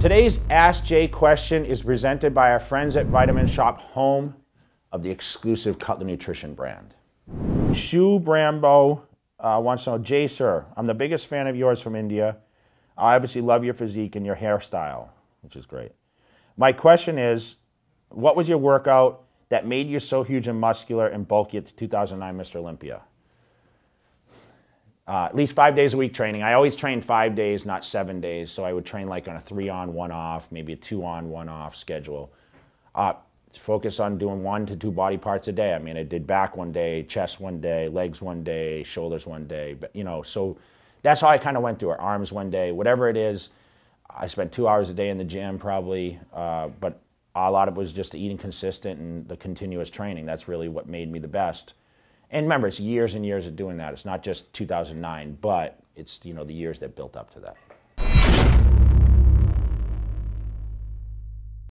Today's Ask Jay question is presented by our friends at Vitamin Shoppe, home of the exclusive Cutler Nutrition brand. Shu Brambo uh, wants to know, Jay, sir, I'm the biggest fan of yours from India. I obviously love your physique and your hairstyle, which is great. My question is, what was your workout that made you so huge and muscular and bulky at the 2009 Mr. Olympia? Uh, at least five days a week training. I always train five days, not seven days. So I would train like on a three on, one off, maybe a two on, one off schedule. Uh, focus on doing one to two body parts a day. I mean, I did back one day, chest one day, legs one day, shoulders one day. But you know, so that's how I kind of went through it. Arms one day, whatever it is. I spent two hours a day in the gym probably, uh, but a lot of it was just eating consistent and the continuous training. That's really what made me the best. And remember, it's years and years of doing that. It's not just 2009, but it's you know the years that built up to that.